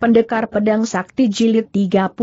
Pendekar Pedang Sakti Jilid 35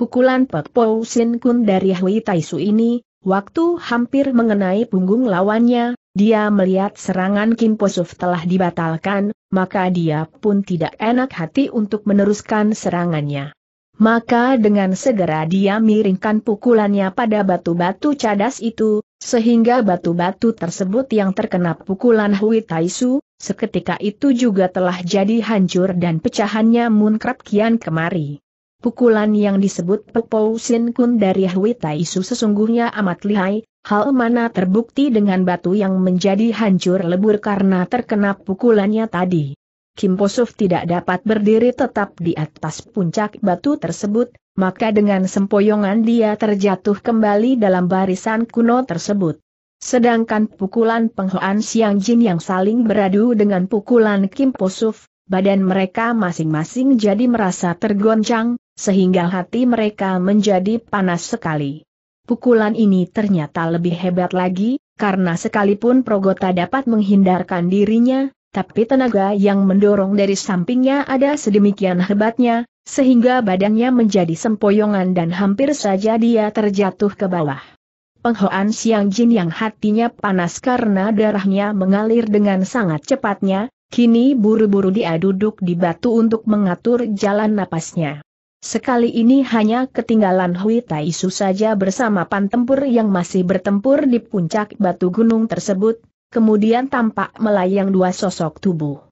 Pukulan Pek Po Sin Kun dari Hui Taisu ini, waktu hampir mengenai punggung lawannya, dia melihat serangan Kim Posuf telah dibatalkan, maka dia pun tidak enak hati untuk meneruskan serangannya. Maka dengan segera dia miringkan pukulannya pada batu-batu cadas itu, sehingga batu-batu tersebut yang terkena pukulan Hui Taisu, seketika itu juga telah jadi hancur dan pecahannya munkrap kian kemari. Pukulan yang disebut Pepou Sin Kun dari Hui Taisu sesungguhnya amat lihai, hal mana terbukti dengan batu yang menjadi hancur lebur karena terkena pukulannya tadi. Kim Posuf tidak dapat berdiri tetap di atas puncak batu tersebut, maka dengan sempoyongan dia terjatuh kembali dalam barisan kuno tersebut. Sedangkan pukulan penghoan Siang Jin yang saling beradu dengan pukulan Kim Posuf, badan mereka masing-masing jadi merasa tergoncang, sehingga hati mereka menjadi panas sekali. Pukulan ini ternyata lebih hebat lagi, karena sekalipun Progota dapat menghindarkan dirinya, tapi tenaga yang mendorong dari sampingnya ada sedemikian hebatnya, sehingga badannya menjadi sempoyongan dan hampir saja dia terjatuh ke bawah. Penghoan Siang Jin yang hatinya panas karena darahnya mengalir dengan sangat cepatnya, kini buru-buru dia duduk di batu untuk mengatur jalan napasnya. Sekali ini hanya ketinggalan Hui Taisu saja bersama pantempur yang masih bertempur di puncak batu gunung tersebut, kemudian tampak melayang dua sosok tubuh.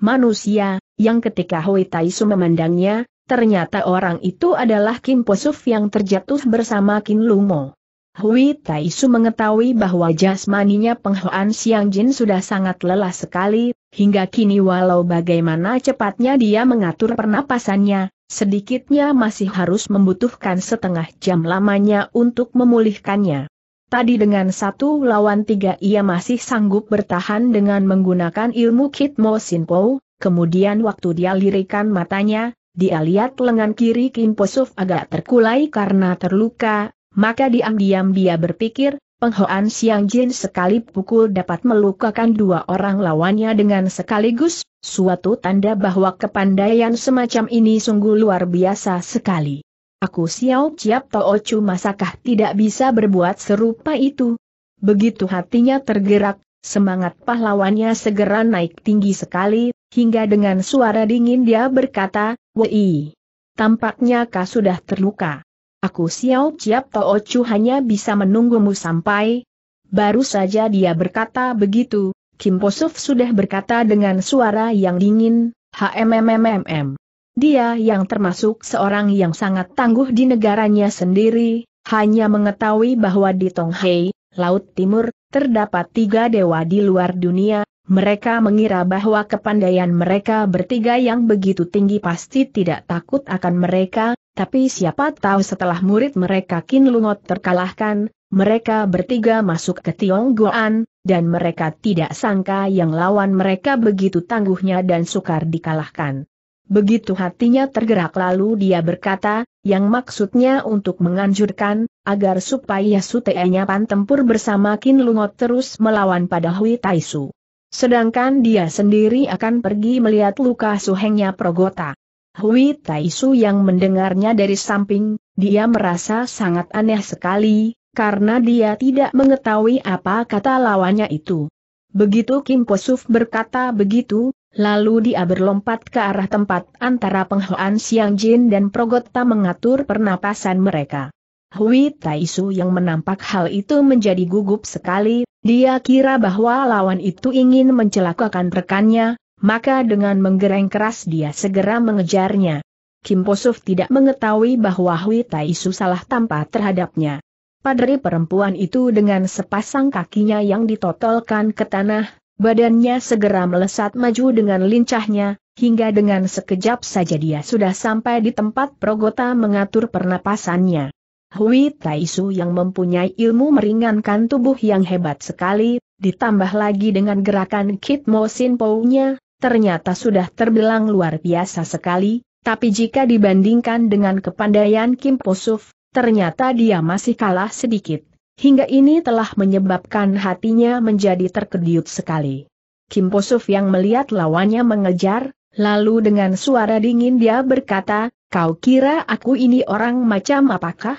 Manusia, yang ketika Hui Taisu memandangnya, ternyata orang itu adalah Kim Posuf yang terjatuh bersama Kin Lumo. Hui Taisu mengetahui bahwa jasmaninya penghoan Siang Jin sudah sangat lelah sekali, hingga kini walau bagaimana cepatnya dia mengatur pernapasannya, sedikitnya masih harus membutuhkan setengah jam lamanya untuk memulihkannya. Tadi dengan satu lawan tiga ia masih sanggup bertahan dengan menggunakan ilmu Kitmo Sinpo, kemudian waktu dia lirikan matanya, dia lihat lengan kiri Kim Posuf agak terkulai karena terluka, maka diam-diam dia berpikir, penghoan Siang Jin sekali pukul dapat melukakan dua orang lawannya dengan sekaligus, suatu tanda bahwa kepandaian semacam ini sungguh luar biasa sekali. Aku Xiao Ciap Toocu masakah tidak bisa berbuat serupa itu? Begitu hatinya tergerak, semangat pahlawannya segera naik tinggi sekali, hingga dengan suara dingin dia berkata, Wei, tampaknya kau sudah terluka. Aku Xiao Ciap Toocu hanya bisa menunggumu sampai. Baru saja dia berkata begitu, Kim Posuf sudah berkata dengan suara yang dingin, HMMMMM. Dia yang termasuk seorang yang sangat tangguh di negaranya sendiri, hanya mengetahui bahwa di Tonghei, Laut Timur, terdapat tiga dewa di luar dunia, mereka mengira bahwa kepandaian mereka bertiga yang begitu tinggi pasti tidak takut akan mereka, tapi siapa tahu setelah murid mereka Kin Lungot terkalahkan, mereka bertiga masuk ke Tionggoan, dan mereka tidak sangka yang lawan mereka begitu tangguhnya dan sukar dikalahkan. Begitu hatinya tergerak lalu dia berkata, yang maksudnya untuk menganjurkan, agar supaya Suteenya Pantempur bersama Kin Lungot terus melawan pada Hui Taisu. Sedangkan dia sendiri akan pergi melihat luka suhengnya Progota. Hui Taisu yang mendengarnya dari samping, dia merasa sangat aneh sekali, karena dia tidak mengetahui apa kata lawannya itu. Begitu Kim Posuf berkata begitu, lalu dia berlompat ke arah tempat antara penghoan Siang Jin dan Progota mengatur pernapasan mereka. Hui Taisu yang menampak hal itu menjadi gugup sekali, dia kira bahwa lawan itu ingin mencelakakan rekannya, maka dengan menggereng keras dia segera mengejarnya. Kim Posuf tidak mengetahui bahwa Hui Taisu salah tanpa terhadapnya. Padri perempuan itu dengan sepasang kakinya yang ditotolkan ke tanah, badannya segera melesat maju dengan lincahnya, hingga dengan sekejap saja dia sudah sampai di tempat Progota mengatur pernapasannya. Hui Taisu yang mempunyai ilmu meringankan tubuh yang hebat sekali, ditambah lagi dengan gerakan Kit Mo Sin nya ternyata sudah terbilang luar biasa sekali, tapi jika dibandingkan dengan kepandaian Kim Posuf, ternyata dia masih kalah sedikit. Hingga ini telah menyebabkan hatinya menjadi terkediut sekali. Kim Posuf yang melihat lawannya mengejar, Lalu dengan suara dingin dia berkata, kau kira aku ini orang macam apakah?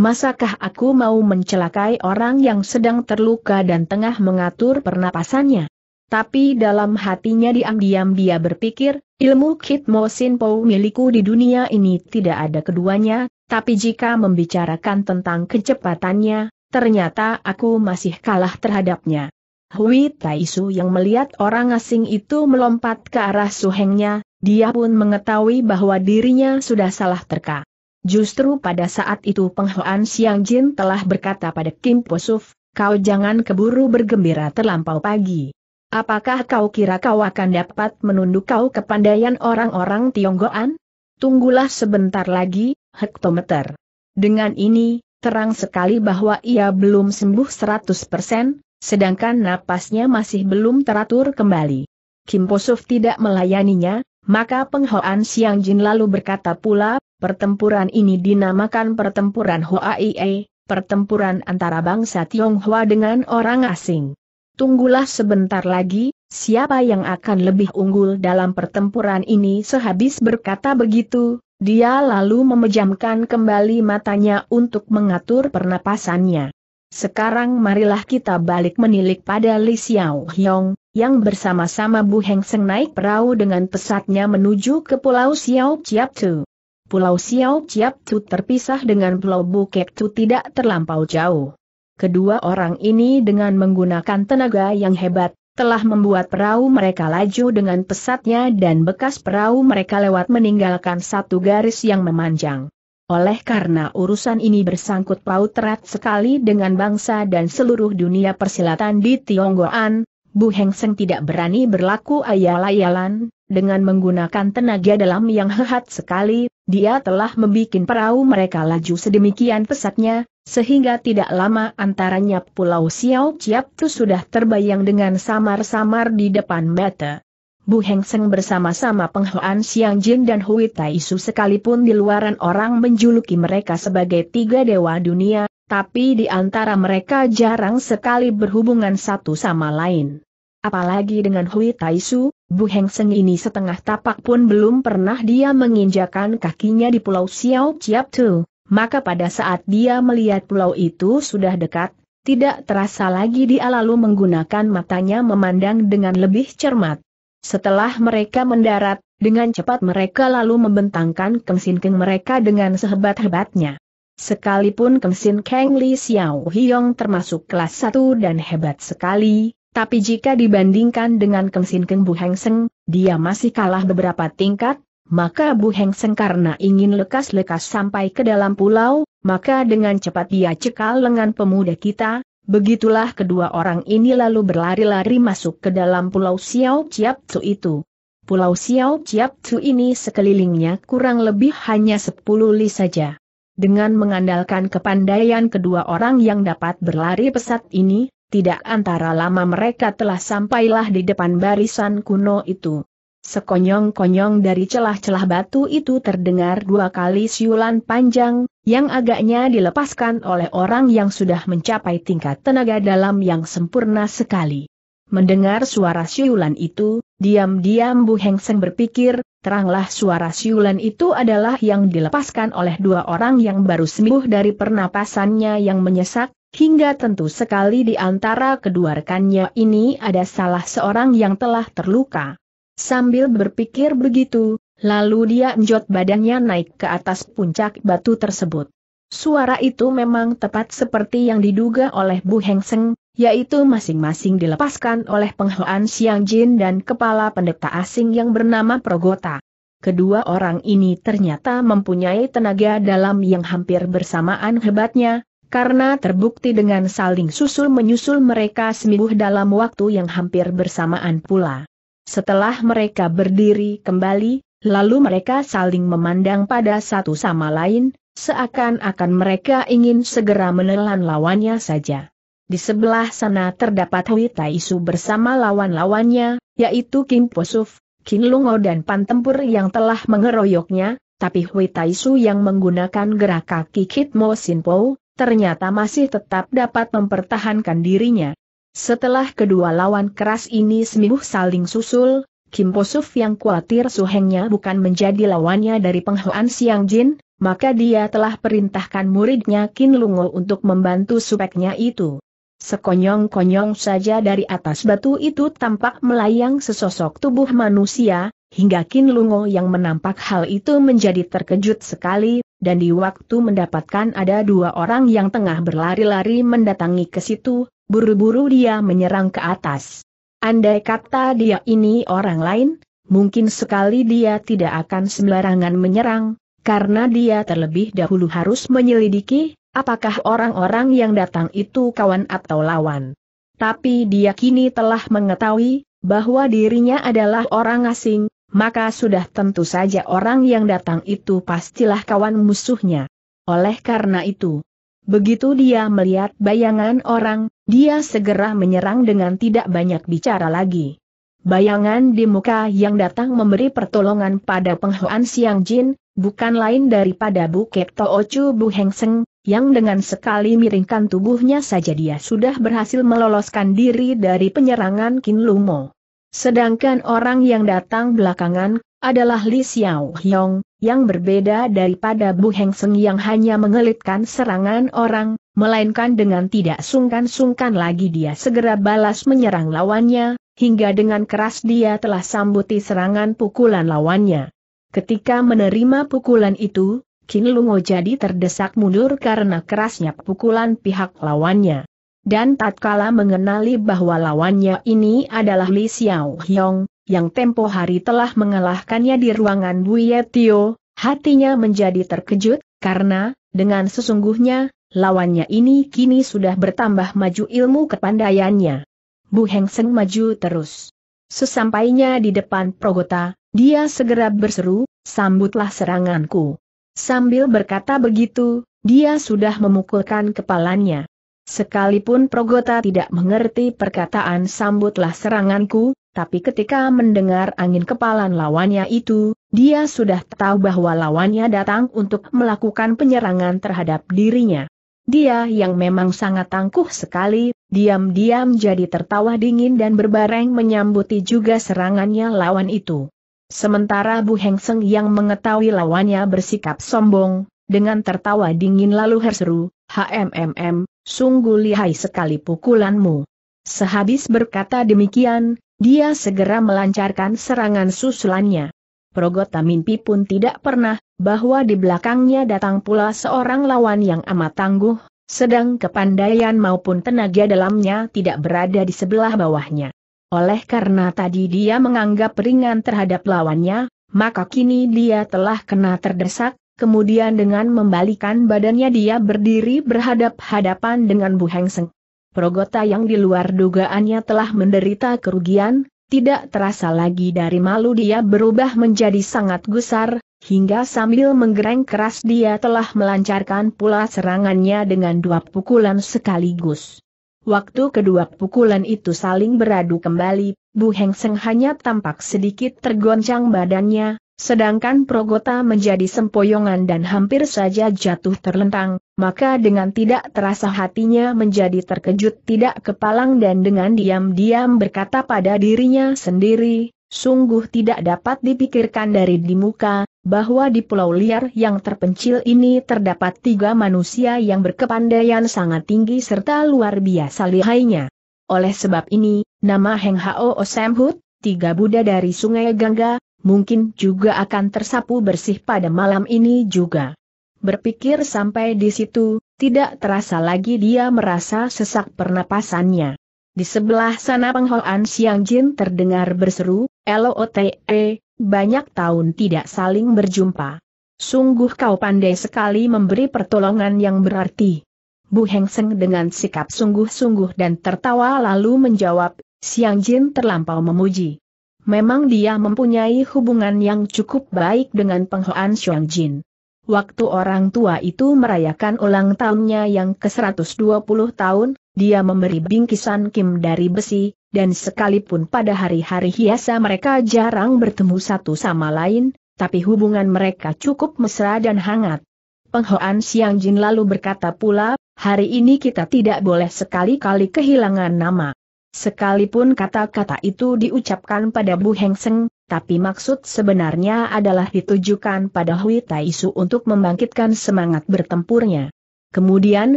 Masakah aku mau mencelakai orang yang sedang terluka dan tengah mengatur pernapasannya? Tapi dalam hatinya diam-diam dia berpikir, ilmu Kit Mo Sin Po milikku di dunia ini tidak ada keduanya, tapi jika membicarakan tentang kecepatannya, ternyata aku masih kalah terhadapnya. Hui Taisu yang melihat orang asing itu melompat ke arah suhengnya, dia pun mengetahui bahwa dirinya sudah salah terka. Justru pada saat itu Penghoan Siang Jin telah berkata pada Kim Posuf, kau jangan keburu bergembira terlampau pagi. Apakah kau kira kau akan dapat menunduk kau kepandaian orang-orang Tionggoan? Tunggulah sebentar lagi, hektometer. Dengan ini, terang sekali bahwa ia belum sembuh 100%, sedangkan napasnya masih belum teratur kembali. Kim Posuf tidak melayaninya, maka penghoan Siang Jin lalu berkata pula, pertempuran ini dinamakan pertempuran Hoa Ie, pertempuran antara bangsa Tionghoa dengan orang asing. Tunggulah sebentar lagi, siapa yang akan lebih unggul dalam pertempuran ini sehabis berkata begitu, dia lalu memejamkan kembali matanya untuk mengatur pernapasannya. Sekarang marilah kita balik menilik pada Li Xiao Hyong, yang bersama-sama Bu Heng Seng naik perahu dengan pesatnya menuju ke Pulau Xiao Chiap Tu. Pulau Xiao Chiap Tu terpisah dengan Pulau Bukit Tu tidak terlampau jauh. Kedua orang ini dengan menggunakan tenaga yang hebat, telah membuat perahu mereka laju dengan pesatnya dan bekas perahu mereka lewat meninggalkan satu garis yang memanjang. Oleh karena urusan ini bersangkut paut erat sekali dengan bangsa dan seluruh dunia persilatan di Tionggoan, Bu Heng Seng tidak berani berlaku ayal-ayalan, dengan menggunakan tenaga dalam yang hehat sekali, dia telah membuat perahu mereka laju sedemikian pesatnya, sehingga tidak lama antaranya Pulau Xiao Chiap Tu sudah terbayang dengan samar-samar di depan mata. Bu Heng Seng bersama-sama Penghoan Siang Jin dan Hui Taisu sekalipun di luaran orang menjuluki mereka sebagai tiga dewa dunia, tapi di antara mereka jarang sekali berhubungan satu sama lain. Apalagi dengan Hui Taisu, Bu Heng Seng ini setengah tapak pun belum pernah dia menginjakan kakinya di Pulau Xiao Chiap Tu maka pada saat dia melihat pulau itu sudah dekat, tidak terasa lagi dia lalu menggunakan matanya memandang dengan lebih cermat. Setelah mereka mendarat, dengan cepat mereka lalu membentangkan kengsin-keng mereka dengan sehebat-hebatnya. Sekalipun kengsin Kang Li Xiao Hiong termasuk kelas satu dan hebat sekali, tapi jika dibandingkan dengan kengsin Keng Bu Heng Seng, dia masih kalah beberapa tingkat, maka Bu Heng Seng karena ingin lekas-lekas sampai ke dalam pulau, maka dengan cepat dia cekal lengan pemuda kita, begitulah kedua orang ini lalu berlari-lari masuk ke dalam pulau Xiao Chiap Tzu itu. Pulau Xiao Chiap Tzu ini sekelilingnya kurang lebih hanya 10 li saja. Dengan mengandalkan kepandaian kedua orang yang dapat berlari pesat ini, tidak antara lama mereka telah sampailah di depan barisan kuno itu. Sekonyong-konyong dari celah-celah batu itu terdengar dua kali siulan panjang, yang agaknya dilepaskan oleh orang yang sudah mencapai tingkat tenaga dalam yang sempurna sekali. Mendengar suara siulan itu, diam-diam Bu Heng Seng berpikir, teranglah suara siulan itu adalah yang dilepaskan oleh dua orang yang baru sembuh dari pernapasannya yang menyesak, hingga tentu sekali di antara kedua rekannya ini ada salah seorang yang telah terluka. Sambil berpikir begitu, lalu dia enjot badannya naik ke atas puncak batu tersebut. Suara itu memang tepat seperti yang diduga oleh Bu Heng Seng, yaitu masing-masing dilepaskan oleh penghoan Siang Jin dan kepala pendeta asing yang bernama Progota. Kedua orang ini ternyata mempunyai tenaga dalam yang hampir bersamaan hebatnya, karena terbukti dengan saling susul menyusul mereka sembuh dalam waktu yang hampir bersamaan pula. Setelah mereka berdiri kembali, lalu mereka saling memandang pada satu sama lain, seakan-akan mereka ingin segera menelan lawannya saja. Di sebelah sana terdapat Hui Taisu bersama lawan-lawannya, yaitu Kim Posuf, Kim Lungo dan Pantempur yang telah mengeroyoknya, tapi Hui Taisu yang menggunakan gerak kaki Kit Mo Sin Po, ternyata masih tetap dapat mempertahankan dirinya. Setelah kedua lawan keras ini sembuh saling susul, Kim Posuf yang khawatir suhengnya bukan menjadi lawannya dari penghuan Siang Jin, maka dia telah perintahkan muridnya Kin Lungo untuk membantu supeknya itu. Sekonyong-konyong saja dari atas batu itu tampak melayang sesosok tubuh manusia, hingga Kin Lungo yang menampak hal itu menjadi terkejut sekali, dan di waktu mendapatkan ada dua orang yang tengah berlari-lari mendatangi ke situ, buru-buru dia menyerang ke atas. Andai kata dia ini orang lain, mungkin sekali dia tidak akan sembarangan menyerang, karena dia terlebih dahulu harus menyelidiki, apakah orang-orang yang datang itu kawan atau lawan. Tapi dia kini telah mengetahui, bahwa dirinya adalah orang asing, maka sudah tentu saja orang yang datang itu pastilah kawan musuhnya. Oleh karena itu, begitu dia melihat bayangan orang, dia segera menyerang dengan tidak banyak bicara lagi. Bayangan di muka yang datang memberi pertolongan pada penghuan Siang Jin, bukan lain daripada Bukit Toocu Bu Heng Seng, yang dengan sekali miringkan tubuhnya saja dia sudah berhasil meloloskan diri dari penyerangan Kin Lumo. Sedangkan orang yang datang belakangan, adalah Li Xiao Hyong, yang berbeda daripada Bu Heng Seng yang hanya mengelitkan serangan orang, melainkan dengan tidak sungkan-sungkan lagi dia segera balas menyerang lawannya, hingga dengan keras dia telah sambuti serangan pukulan lawannya. Ketika menerima pukulan itu, Kin Lungo jadi terdesak mundur karena kerasnya pukulan pihak lawannya. Dan tatkala mengenali bahwa lawannya ini adalah Li Xiao Hyong, yang tempo hari telah mengalahkannya di ruangan Buye Tio, hatinya menjadi terkejut, karena, dengan sesungguhnya, lawannya ini kini sudah bertambah maju ilmu kepandaiannya. Bu Heng Seng maju terus. Sesampainya di depan Progota, dia segera berseru, sambutlah seranganku. Sambil berkata begitu, dia sudah memukulkan kepalanya. Sekalipun Progota tidak mengerti perkataan sambutlah seranganku, tapi ketika mendengar angin kepalan lawannya itu, dia sudah tahu bahwa lawannya datang untuk melakukan penyerangan terhadap dirinya. Dia yang memang sangat tangguh sekali, diam-diam jadi tertawa dingin dan berbareng menyambuti juga serangannya lawan itu. Sementara Bu Heng Seng yang mengetahui lawannya bersikap sombong, dengan tertawa dingin lalu herseru, HMMM, sungguh lihai sekali pukulanmu. Sehabis berkata demikian, dia segera melancarkan serangan susulannya. Progota mimpi pun tidak pernah, bahwa di belakangnya datang pula seorang lawan yang amat tangguh, sedang kepandaian maupun tenaga dalamnya tidak berada di sebelah bawahnya. Oleh karena tadi dia menganggap ringan terhadap lawannya, maka kini dia telah kena terdesak, kemudian dengan membalikan badannya dia berdiri berhadap-hadapan dengan Bu Heng Seng. Progota yang di luar dugaannya telah menderita kerugian, tidak terasa lagi dari malu dia berubah menjadi sangat gusar, hingga sambil menggereng keras dia telah melancarkan pula serangannya dengan dua pukulan sekaligus. Waktu kedua pukulan itu saling beradu kembali, Bu Heng Seng hanya tampak sedikit tergoncang badannya, Sedangkan Progota menjadi sempoyongan dan hampir saja jatuh terlentang, maka dengan tidak terasa hatinya menjadi terkejut tidak kepalang dan dengan diam-diam berkata pada dirinya sendiri, sungguh tidak dapat dipikirkan dari di muka, bahwa di pulau liar yang terpencil ini terdapat tiga manusia yang berkepandaian sangat tinggi serta luar biasa lihainya. Oleh sebab ini, nama Heng Hao Osemhut, tiga Buddha dari Sungai Gangga, mungkin juga akan tersapu bersih pada malam ini juga. Berpikir sampai di situ, tidak terasa lagi dia merasa sesak pernapasannya. Di sebelah sana penghoan Siang Jin terdengar berseru, LOTE, banyak tahun tidak saling berjumpa. Sungguh kau pandai sekali memberi pertolongan yang berarti. Bu Heng Seng dengan sikap sungguh-sungguh dan tertawa lalu menjawab, Siang Jin terlampau memuji. Memang dia mempunyai hubungan yang cukup baik dengan Penghoan Jin. Waktu orang tua itu merayakan ulang tahunnya yang ke-120 tahun, dia memberi bingkisan Kim dari besi, dan sekalipun pada hari-hari hiasa mereka jarang bertemu satu sama lain, tapi hubungan mereka cukup mesra dan hangat. Penghoan Siang Jin lalu berkata pula, hari ini kita tidak boleh sekali-kali kehilangan nama. Sekalipun kata-kata itu diucapkan pada Bu Heng Seng, tapi maksud sebenarnya adalah ditujukan pada Hui Taisu untuk membangkitkan semangat bertempurnya. Kemudian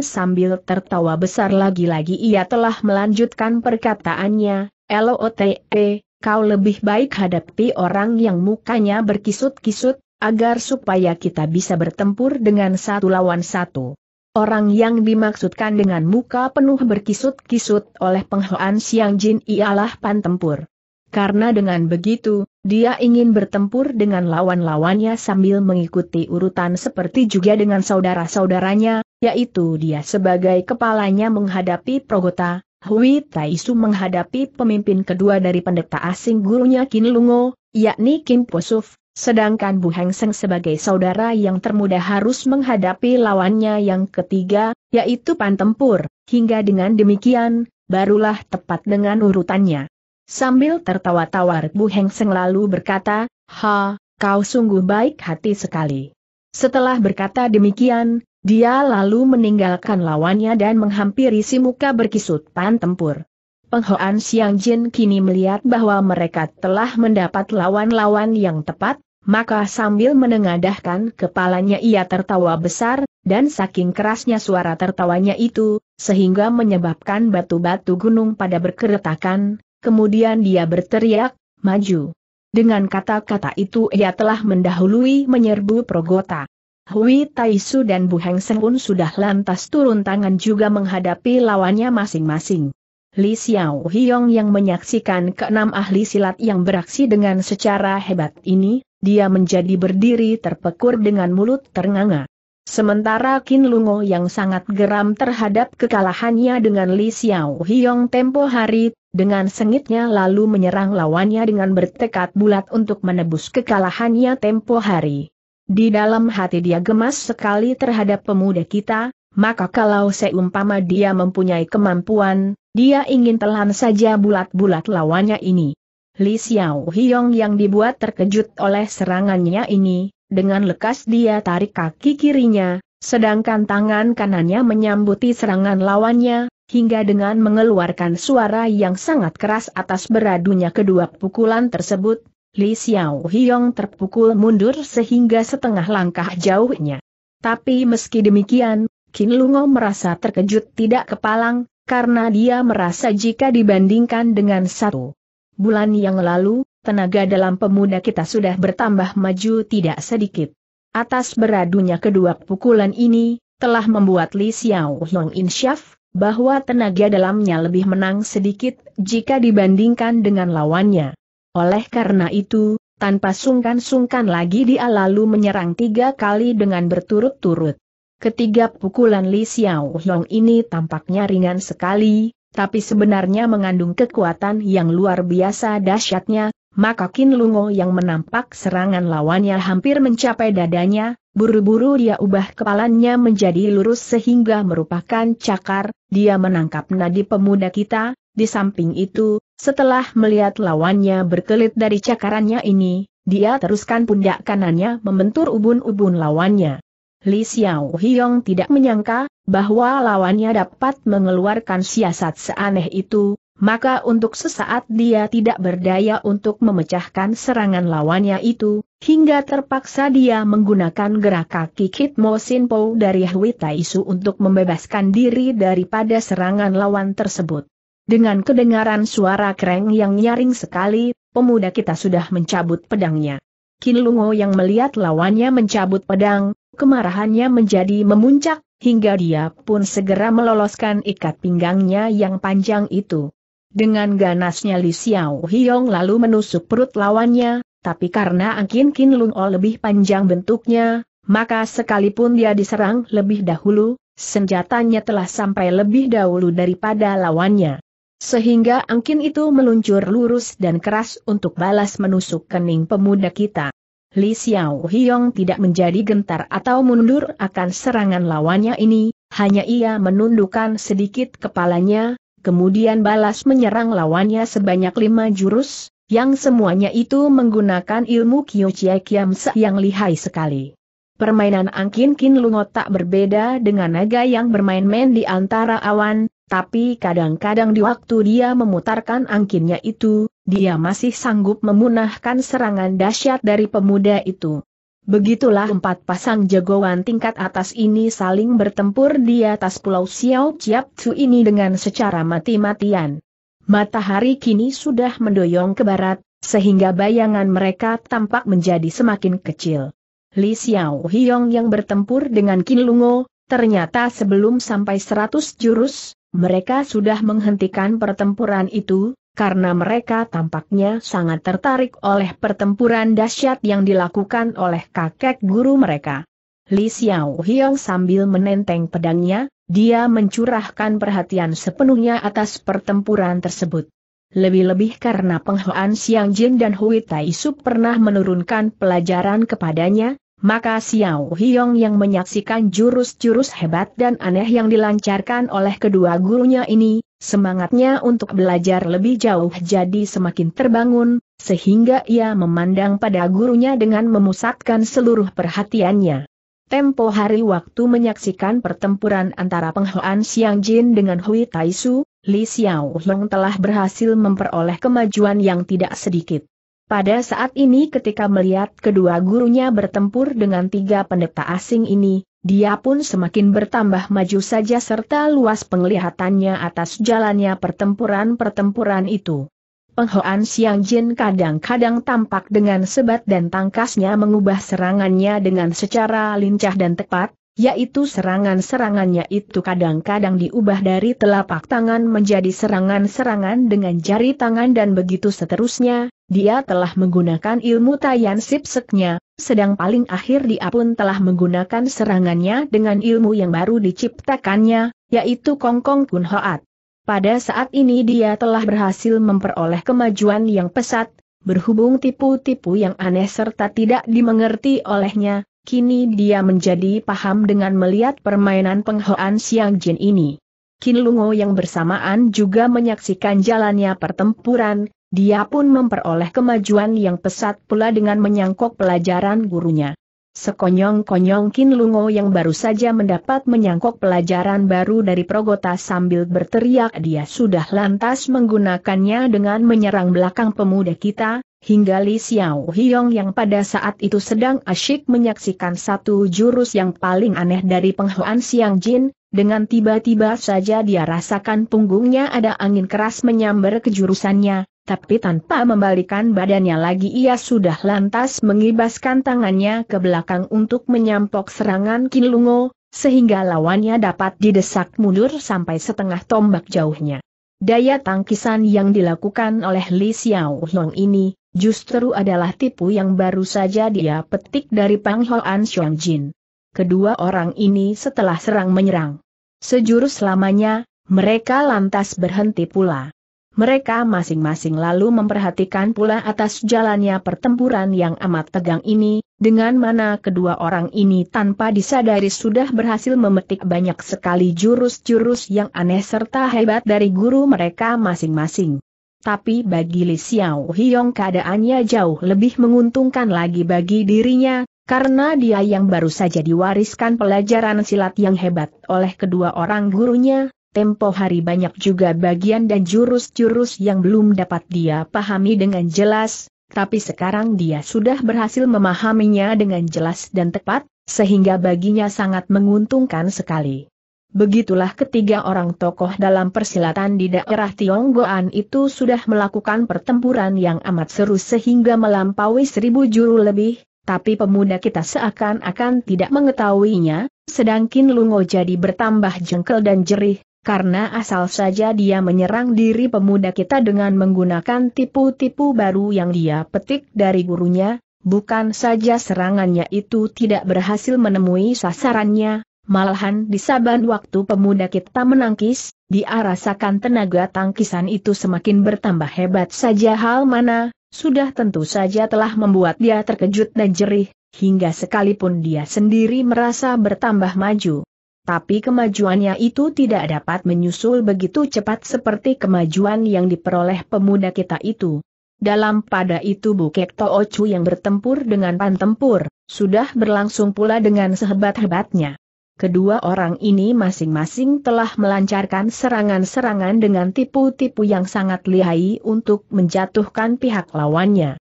sambil tertawa besar lagi-lagi ia telah melanjutkan perkataannya, LOTE, kau lebih baik hadapi orang yang mukanya berkisut-kisut, agar supaya kita bisa bertempur dengan satu lawan satu. Orang yang dimaksudkan dengan muka penuh berkisut-kisut oleh penghoan Siang Jin ialah pantempur. Karena dengan begitu, dia ingin bertempur dengan lawan-lawannya sambil mengikuti urutan seperti juga dengan saudara-saudaranya, yaitu dia sebagai kepalanya menghadapi Progota, Hui Taisu menghadapi pemimpin kedua dari pendeta asing gurunya Kin Lungo, yakni Kim Posuf, Sedangkan Bu Heng Seng sebagai saudara yang termuda harus menghadapi lawannya yang ketiga, yaitu Pan Tempur, hingga dengan demikian, barulah tepat dengan urutannya. Sambil tertawa tawar Bu Heng Seng lalu berkata, Ha, kau sungguh baik hati sekali. Setelah berkata demikian, dia lalu meninggalkan lawannya dan menghampiri si muka berkisut Pan Tempur. Penghoan Siang Jin kini melihat bahwa mereka telah mendapat lawan-lawan yang tepat, maka sambil menengadahkan kepalanya ia tertawa besar, dan saking kerasnya suara tertawanya itu, sehingga menyebabkan batu-batu gunung pada berkeretakan, kemudian dia berteriak, maju. Dengan kata-kata itu ia telah mendahului menyerbu Progota. Hui Taisu dan Bu Heng Seng pun sudah lantas turun tangan juga menghadapi lawannya masing-masing. Li Xiao Hiong yang menyaksikan keenam ahli silat yang beraksi dengan secara hebat ini, dia menjadi berdiri terpekur dengan mulut ternganga. Sementara Kin Lungo yang sangat geram terhadap kekalahannya dengan Li Xiao Hiong tempo hari, dengan sengitnya lalu menyerang lawannya dengan bertekad bulat untuk menebus kekalahannya tempo hari. Di dalam hati dia gemas sekali terhadap pemuda kita, maka kalau seumpama dia mempunyai kemampuan, dia ingin telan saja bulat-bulat lawannya ini. Li Xiao Hiong yang dibuat terkejut oleh serangannya ini, dengan lekas dia tarik kaki kirinya, sedangkan tangan kanannya menyambuti serangan lawannya, hingga dengan mengeluarkan suara yang sangat keras atas beradunya kedua pukulan tersebut, Li Xiao Hiong terpukul mundur sehingga setengah langkah jauhnya. Tapi meski demikian, Qin Lungo merasa terkejut tidak kepalang, karena dia merasa jika dibandingkan dengan satu bulan yang lalu, tenaga dalam pemuda kita sudah bertambah maju tidak sedikit. Atas beradunya kedua pukulan ini, telah membuat Li Xiao Hong insyaf, bahwa tenaga dalamnya lebih menang sedikit jika dibandingkan dengan lawannya. Oleh karena itu, tanpa sungkan-sungkan lagi dia lalu menyerang tiga kali dengan berturut-turut. Ketiga pukulan Li Xiao Hong ini tampaknya ringan sekali, tapi sebenarnya mengandung kekuatan yang luar biasa dahsyatnya, maka Kin Lungo yang menampak serangan lawannya hampir mencapai dadanya, buru-buru dia ubah kepalanya menjadi lurus sehingga merupakan cakar, dia menangkap nadi pemuda kita, di samping itu, setelah melihat lawannya berkelit dari cakarannya ini, dia teruskan pundak kanannya membentur ubun-ubun lawannya. Li Xiao Hiong tidak menyangka, bahwa lawannya dapat mengeluarkan siasat seaneh itu, maka untuk sesaat dia tidak berdaya untuk memecahkan serangan lawannya itu, hingga terpaksa dia menggunakan gerak kaki Kit Mo Sin Po dari Hui Taisu untuk membebaskan diri daripada serangan lawan tersebut. Dengan kedengaran suara kereng yang nyaring sekali, pemuda kita sudah mencabut pedangnya. Kin Lungo yang melihat lawannya mencabut pedang, kemarahannya menjadi memuncak, hingga dia pun segera meloloskan ikat pinggangnya yang panjang itu. Dengan ganasnya Li Xiao Hiong lalu menusuk perut lawannya, tapi karena Angkin Kin Lung O lebih panjang bentuknya, maka sekalipun dia diserang lebih dahulu, senjatanya telah sampai lebih dahulu daripada lawannya. Sehingga angkin itu meluncur lurus dan keras untuk balas menusuk kening pemuda kita. Li Xiao Hiong tidak menjadi gentar atau mundur akan serangan lawannya ini, hanya ia menundukkan sedikit kepalanya, kemudian balas menyerang lawannya sebanyak lima jurus, yang semuanya itu menggunakan ilmu Kyo Chie Kiam Se yang lihai sekali. Permainan Angkin Kin Lungo tak berbeda dengan naga yang bermain-main di antara awan, tapi kadang-kadang di waktu dia memutarkan angkinnya itu, dia masih sanggup memunahkan serangan dahsyat dari pemuda itu. Begitulah empat pasang jagoan tingkat atas ini saling bertempur di atas pulau Xiao Chiap Tzu ini dengan secara mati-matian. Matahari kini sudah mendoyong ke barat, sehingga bayangan mereka tampak menjadi semakin kecil. Li Xiao Hiong yang bertempur dengan Qin Lungo, ternyata sebelum sampai seratus jurus, mereka sudah menghentikan pertempuran itu, karena mereka tampaknya sangat tertarik oleh pertempuran dahsyat yang dilakukan oleh kakek guru mereka. Li Xiao Hiong sambil menenteng pedangnya, dia mencurahkan perhatian sepenuhnya atas pertempuran tersebut. Lebih-lebih karena penghuan Xiang Jin dan Hui Tai Su pernah menurunkan pelajaran kepadanya, maka Xiao Hiong yang menyaksikan jurus-jurus hebat dan aneh yang dilancarkan oleh kedua gurunya ini, Semangatnya untuk belajar lebih jauh jadi semakin terbangun, sehingga ia memandang pada gurunya dengan memusatkan seluruh perhatiannya. Tempo hari waktu menyaksikan pertempuran antara Penghoan Siang Jin dengan Hui Taisu, Li Xiao Long telah berhasil memperoleh kemajuan yang tidak sedikit. Pada saat ini ketika melihat kedua gurunya bertempur dengan tiga pendeta asing ini, dia pun semakin bertambah maju saja serta luas penglihatannya atas jalannya pertempuran-pertempuran itu. Penghoan Siang Jin kadang-kadang tampak dengan sebat dan tangkasnya mengubah serangannya dengan secara lincah dan tepat, yaitu serangan-serangannya itu kadang-kadang diubah dari telapak tangan menjadi serangan-serangan dengan jari tangan dan begitu seterusnya, dia telah menggunakan ilmu Tayan Sipseknya, sedang paling akhir dia pun telah menggunakan serangannya dengan ilmu yang baru diciptakannya, yaitu Kongkong Kun Hoat. Pada saat ini dia telah berhasil memperoleh kemajuan yang pesat, berhubung tipu-tipu yang aneh serta tidak dimengerti olehnya, Kini dia menjadi paham dengan melihat permainan penghoan Siang Jin ini. Kin Lungo yang bersamaan juga menyaksikan jalannya pertempuran, dia pun memperoleh kemajuan yang pesat pula dengan menyangkok pelajaran gurunya. Sekonyong-konyong Kin Lungo yang baru saja mendapat menyangkok pelajaran baru dari Progota sambil berteriak dia sudah lantas menggunakannya dengan menyerang belakang pemuda kita, hingga Li Xiao Hiong yang pada saat itu sedang asyik menyaksikan satu jurus yang paling aneh dari penghuan Siang Jin, dengan tiba-tiba saja dia rasakan punggungnya ada angin keras menyambar ke jurusannya, tapi tanpa membalikan badannya lagi ia sudah lantas mengibaskan tangannya ke belakang untuk menyampok serangan Kin Lungo, sehingga lawannya dapat didesak mundur sampai setengah tombak jauhnya. Daya tangkisan yang dilakukan oleh Li Xiao Hiong ini, justru adalah tipu yang baru saja dia petik dari Pang Hoan Xiong Jin. Kedua orang ini setelah serang menyerang. Sejurus lamanya, mereka lantas berhenti pula. Mereka masing-masing lalu memperhatikan pula atas jalannya pertempuran yang amat tegang ini, dengan mana kedua orang ini tanpa disadari sudah berhasil memetik banyak sekali jurus-jurus yang aneh serta hebat dari guru mereka masing-masing. Tapi bagi Li Xiao Hiong keadaannya jauh lebih menguntungkan lagi bagi dirinya, karena dia yang baru saja diwariskan pelajaran silat yang hebat oleh kedua orang gurunya, tempo hari banyak juga bagian dan jurus-jurus yang belum dapat dia pahami dengan jelas, tapi sekarang dia sudah berhasil memahaminya dengan jelas dan tepat, sehingga baginya sangat menguntungkan sekali. Begitulah ketiga orang tokoh dalam persilatan di daerah Tionggoan itu sudah melakukan pertempuran yang amat seru sehingga melampaui seribu juru lebih, tapi pemuda kita seakan-akan tidak mengetahuinya, sedangkin Lungo jadi bertambah jengkel dan jerih, karena asal saja dia menyerang diri pemuda kita dengan menggunakan tipu-tipu baru yang dia petik dari gurunya, bukan saja serangannya itu tidak berhasil menemui sasarannya, Malahan di saban waktu pemuda kita menangkis, dia rasakan tenaga tangkisan itu semakin bertambah hebat saja hal mana, sudah tentu saja telah membuat dia terkejut dan jerih, hingga sekalipun dia sendiri merasa bertambah maju. Tapi kemajuannya itu tidak dapat menyusul begitu cepat seperti kemajuan yang diperoleh pemuda kita itu. Dalam pada itu Bukek Toocu yang bertempur dengan pantempur, sudah berlangsung pula dengan sehebat-hebatnya. Kedua orang ini masing-masing telah melancarkan serangan-serangan dengan tipu-tipu yang sangat lihai untuk menjatuhkan pihak lawannya.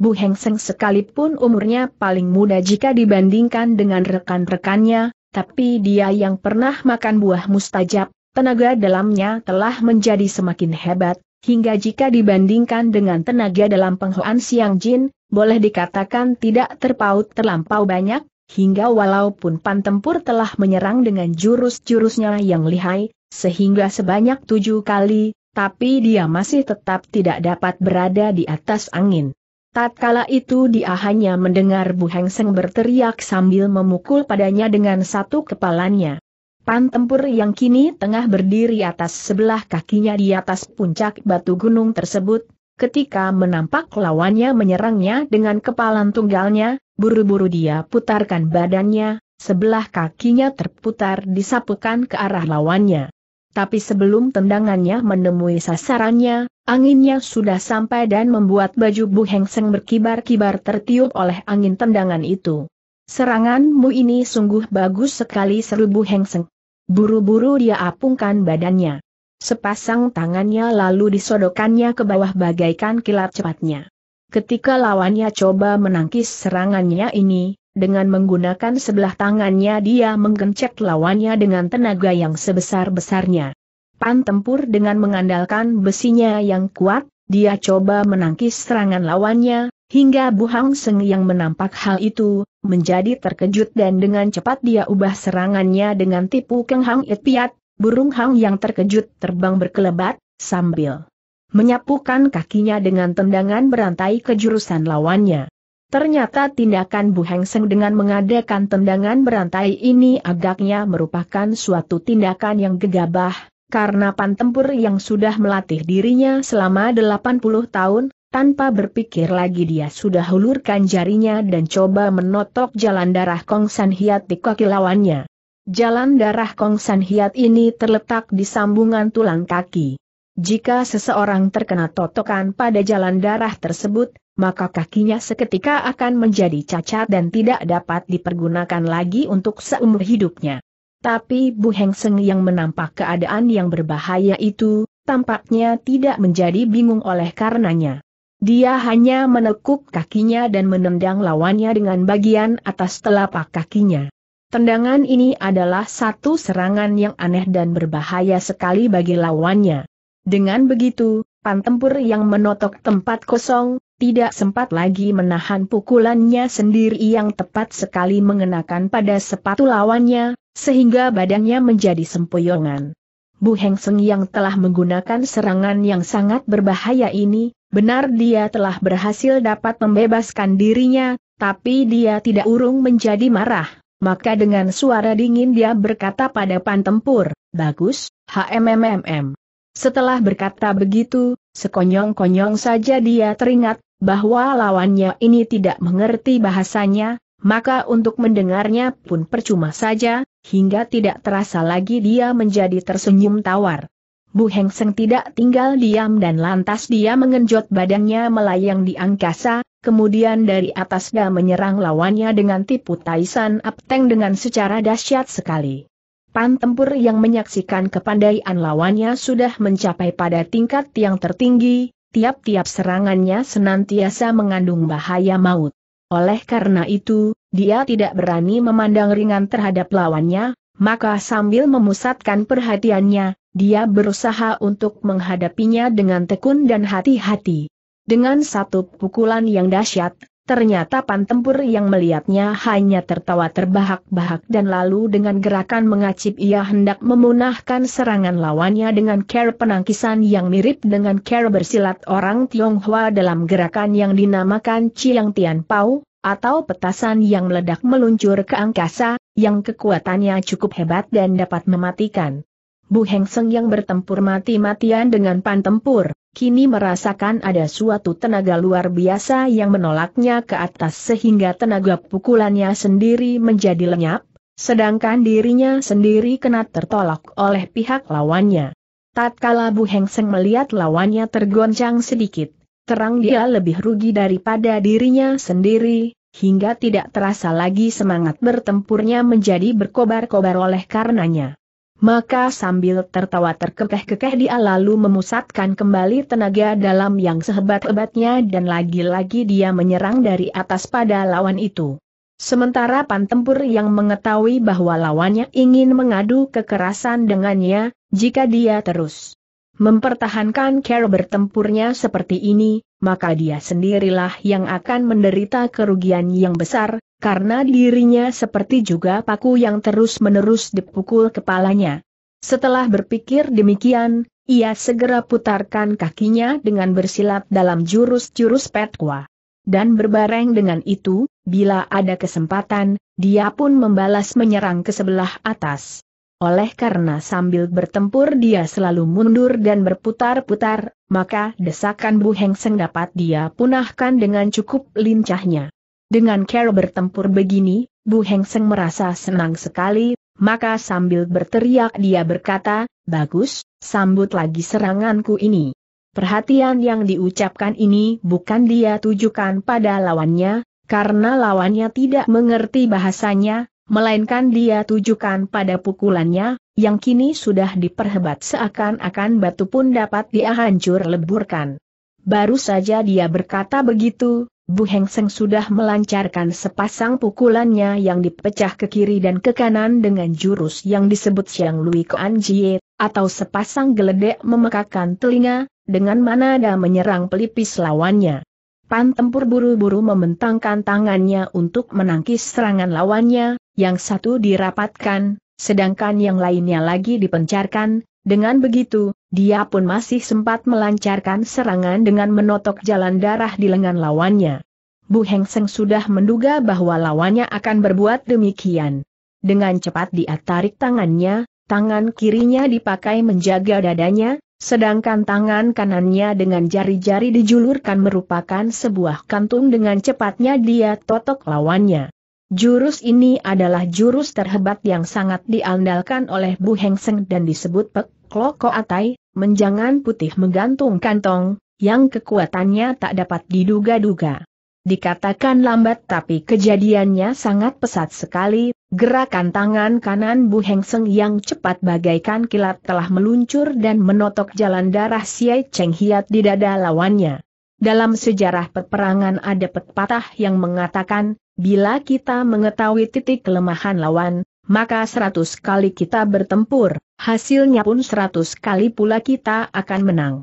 Bu Heng Seng sekalipun umurnya paling muda jika dibandingkan dengan rekan-rekannya, tapi dia yang pernah makan buah mustajab, tenaga dalamnya telah menjadi semakin hebat, hingga jika dibandingkan dengan tenaga dalam penghuan Siang Jin, boleh dikatakan tidak terpaut terlampau banyak, hingga walaupun pan tempur telah menyerang dengan jurus-jurusnya yang lihai, sehingga sebanyak tujuh kali, tapi dia masih tetap tidak dapat berada di atas angin. Tatkala itu dia hanya mendengar Bu Heng Seng berteriak sambil memukul padanya dengan satu kepalanya. Pan tempur yang kini tengah berdiri atas sebelah kakinya di atas puncak batu gunung tersebut, ketika menampak lawannya menyerangnya dengan kepalan tunggalnya, buru-buru dia putarkan badannya, sebelah kakinya terputar disapukan ke arah lawannya. Tapi sebelum tendangannya menemui sasarannya, anginnya sudah sampai dan membuat baju Bu Heng Seng berkibar-kibar tertiup oleh angin tendangan itu. Seranganmu ini sungguh bagus sekali seru Bu Heng Seng. Buru-buru dia apungkan badannya. Sepasang tangannya lalu disodokannya ke bawah bagaikan kilat cepatnya. Ketika lawannya coba menangkis serangannya ini, dengan menggunakan sebelah tangannya dia menggencet lawannya dengan tenaga yang sebesar-besarnya. Pan tempur dengan mengandalkan besinya yang kuat, dia coba menangkis serangan lawannya, hingga Buhang Seng yang menampak hal itu, menjadi terkejut dan dengan cepat dia ubah serangannya dengan tipu Keng Hang Itpiat, burung hang yang terkejut terbang berkelebat, sambil menyapukan kakinya dengan tendangan berantai ke jurusan lawannya. Ternyata tindakan Bu Heng Seng dengan mengadakan tendangan berantai ini agaknya merupakan suatu tindakan yang gegabah, karena pan tempur yang sudah melatih dirinya selama 80 tahun, tanpa berpikir lagi dia sudah hulurkan jarinya dan coba menotok jalan darah Kong San Hiat di kaki lawannya. Jalan darah Kong San Hiat ini terletak di sambungan tulang kaki. Jika seseorang terkena totokan pada jalan darah tersebut, maka kakinya seketika akan menjadi cacat dan tidak dapat dipergunakan lagi untuk seumur hidupnya. Tapi Bu Heng Seng yang menampak keadaan yang berbahaya itu, tampaknya tidak menjadi bingung oleh karenanya. Dia hanya menekuk kakinya dan menendang lawannya dengan bagian atas telapak kakinya. Tendangan ini adalah satu serangan yang aneh dan berbahaya sekali bagi lawannya. Dengan begitu, pan tempur yang menotok tempat kosong, tidak sempat lagi menahan pukulannya sendiri yang tepat sekali mengenakan pada sepatu lawannya, sehingga badannya menjadi sempoyongan. Bu Heng Seng yang telah menggunakan serangan yang sangat berbahaya ini, benar dia telah berhasil dapat membebaskan dirinya, tapi dia tidak urung menjadi marah, maka dengan suara dingin dia berkata pada pan tempur, bagus, HMMMM. Setelah berkata begitu, sekonyong-konyong saja dia teringat, bahwa lawannya ini tidak mengerti bahasanya, maka untuk mendengarnya pun percuma saja, hingga tidak terasa lagi dia menjadi tersenyum tawar. Bu Heng Seng tidak tinggal diam dan lantas dia mengenjot badannya melayang di angkasa, kemudian dari atas dia menyerang lawannya dengan tipu taisan apteng dengan secara dahsyat sekali. Pan tempur yang menyaksikan kepandaian lawannya sudah mencapai pada tingkat yang tertinggi, tiap-tiap serangannya senantiasa mengandung bahaya maut. Oleh karena itu, dia tidak berani memandang ringan terhadap lawannya, maka sambil memusatkan perhatiannya, dia berusaha untuk menghadapinya dengan tekun dan hati-hati. Dengan satu pukulan yang dahsyat, Ternyata pan tempur yang melihatnya hanya tertawa terbahak-bahak dan lalu dengan gerakan mengacip ia hendak memunahkan serangan lawannya dengan cara penangkisan yang mirip dengan cara bersilat orang Tionghoa dalam gerakan yang dinamakan Chiang Tian Pao, atau petasan yang meledak meluncur ke angkasa, yang kekuatannya cukup hebat dan dapat mematikan. Bu Heng Seng yang bertempur mati-matian dengan pan tempur, kini merasakan ada suatu tenaga luar biasa yang menolaknya ke atas sehingga tenaga pukulannya sendiri menjadi lenyap, sedangkan dirinya sendiri kena tertolak oleh pihak lawannya. Tatkala Bu Heng Seng melihat lawannya tergoncang sedikit, terang dia lebih rugi daripada dirinya sendiri, hingga tidak terasa lagi semangat bertempurnya menjadi berkobar-kobar oleh karenanya. Maka sambil tertawa terkekeh-kekeh dia lalu memusatkan kembali tenaga dalam yang sehebat-hebatnya dan lagi-lagi dia menyerang dari atas pada lawan itu. Sementara pantempur yang mengetahui bahwa lawannya ingin mengadu kekerasan dengannya, jika dia terus mempertahankan cara bertempurnya seperti ini, maka dia sendirilah yang akan menderita kerugian yang besar, karena dirinya seperti juga paku yang terus-menerus dipukul kepalanya. Setelah berpikir demikian, ia segera putarkan kakinya dengan bersilat dalam jurus-jurus petkwa. Dan berbareng dengan itu, bila ada kesempatan, dia pun membalas menyerang ke sebelah atas. Oleh karena sambil bertempur dia selalu mundur dan berputar-putar, maka desakan Bu Heng Seng dapat dia punahkan dengan cukup lincahnya. Dengan cara bertempur begini, Bu Heng Seng merasa senang sekali, maka sambil berteriak dia berkata, bagus, sambut lagi seranganku ini. Perhatian yang diucapkan ini bukan dia tujukan pada lawannya, karena lawannya tidak mengerti bahasanya, melainkan dia tujukan pada pukulannya, yang kini sudah diperhebat seakan-akan batu pun dapat dia hancur leburkan. Baru saja dia berkata begitu, Bu Heng Seng sudah melancarkan sepasang pukulannya yang dipecah ke kiri dan ke kanan dengan jurus yang disebut Xiang Lui Kuan Jie, atau sepasang geledek memekakan telinga, dengan manada menyerang pelipis lawannya. Pan tempur buru-buru membentangkan tangannya untuk menangkis serangan lawannya, yang satu dirapatkan, sedangkan yang lainnya lagi dipencarkan, dengan begitu, dia pun masih sempat melancarkan serangan dengan menotok jalan darah di lengan lawannya. Bu Heng Seng sudah menduga bahwa lawannya akan berbuat demikian. Dengan cepat dia tarik tangannya, tangan kirinya dipakai menjaga dadanya, sedangkan tangan kanannya dengan jari-jari dijulurkan merupakan sebuah kantung dengan cepatnya dia totok lawannya. Jurus ini adalah jurus terhebat yang sangat diandalkan oleh Bu Heng Seng dan disebut Pek Kloko Atai, menjangan putih menggantung kantong, yang kekuatannya tak dapat diduga-duga. Dikatakan lambat tapi kejadiannya sangat pesat sekali, gerakan tangan kanan Bu Heng Seng yang cepat bagaikan kilat telah meluncur dan menotok jalan darah Siai Cheng Hiat di dada lawannya. Dalam sejarah peperangan ada pepatah yang mengatakan, Bila kita mengetahui titik kelemahan lawan, maka seratus kali kita bertempur, hasilnya pun seratus kali pula kita akan menang.